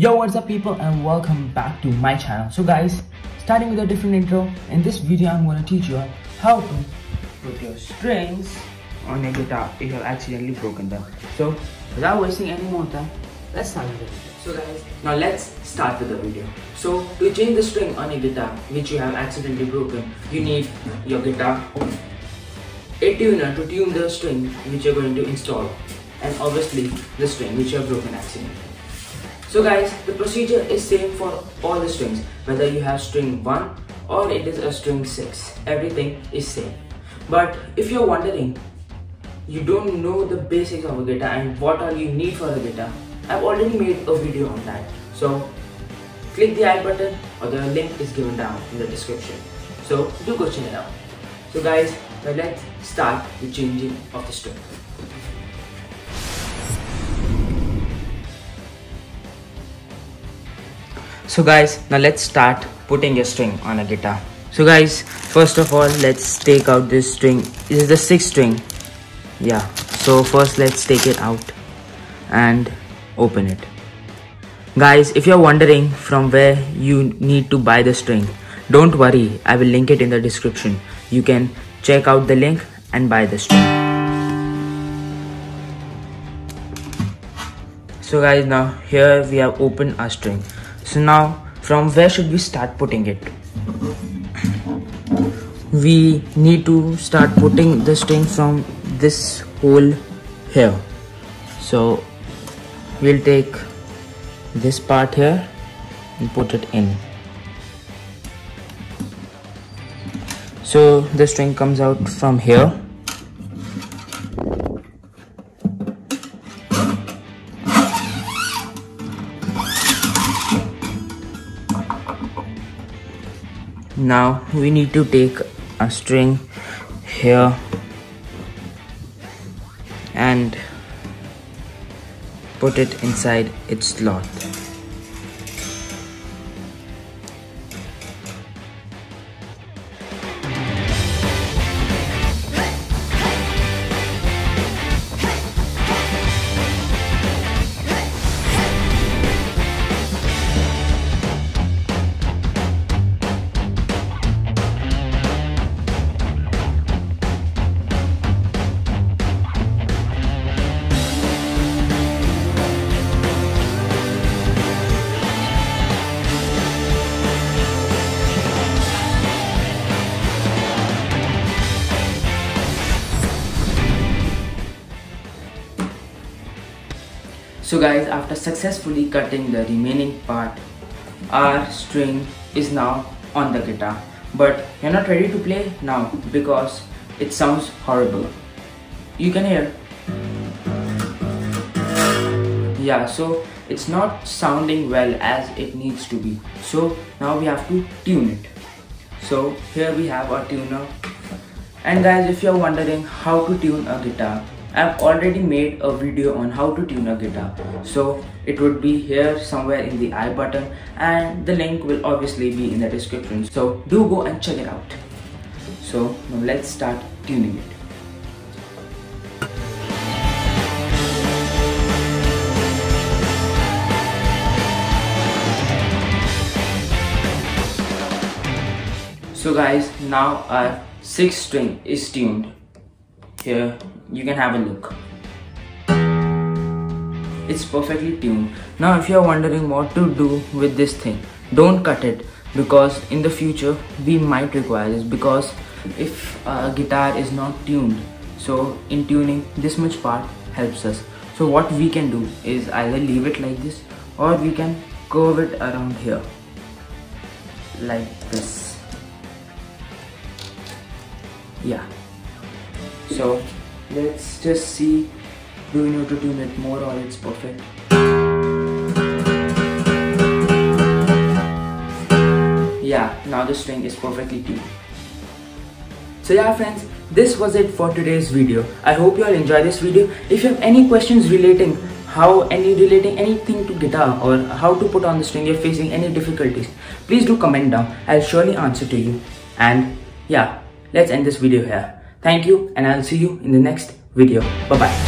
Yo what's up people and welcome back to my channel. So guys, starting with a different intro, in this video I'm going to teach you how to put your strings on your guitar if you have accidentally broken them. So without wasting any more time, let's start with the video. So guys, now let's start with the video. So to change the string on your guitar which you have accidentally broken, you need your guitar, a tuner to tune the string which you're going to install and obviously the string which you have broken accidentally. So guys, the procedure is same for all the strings, whether you have string 1 or it is a string 6, everything is same. But if you're wondering, you don't know the basics of a guitar and what all you need for a guitar, I've already made a video on that. So click the I button or the link is given down in the description. So do go check it out. So guys, now let's start the changing of the string. So guys, now let's start putting your string on a guitar. So guys, first of all, let's take out this string. This is the sixth string. Yeah, so first let's take it out and open it. Guys, if you're wondering from where you need to buy the string, don't worry, I will link it in the description. You can check out the link and buy the string. So guys, now here we have opened our string. So now from where should we start putting it? We need to start putting the string from this hole here. So we'll take this part here and put it in. So the string comes out from here now we need to take a string here and put it inside its slot So guys, after successfully cutting the remaining part, our string is now on the guitar. But you're not ready to play now because it sounds horrible. You can hear. Yeah, so it's not sounding well as it needs to be. So now we have to tune it. So here we have our tuner. And guys, if you're wondering how to tune a guitar, I've already made a video on how to tune a guitar. So it would be here somewhere in the i button and the link will obviously be in the description. So do go and check it out. So now let's start tuning it. So guys, now our sixth string is tuned here you can have a look. It's perfectly tuned. Now if you're wondering what to do with this thing don't cut it because in the future we might require this because if a guitar is not tuned so in tuning this much part helps us. So what we can do is either leave it like this or we can curve it around here like this. Yeah so let's just see do we need to tune it more or it's perfect. Yeah now the string is perfectly tuned. So yeah friends this was it for today's video. I hope you all enjoy this video. If you have any questions relating how any relating anything to guitar or how to put on the string you're facing any difficulties please do comment down. I'll surely answer to you. And yeah let's end this video here Thank you and I'll see you in the next video. Bye bye.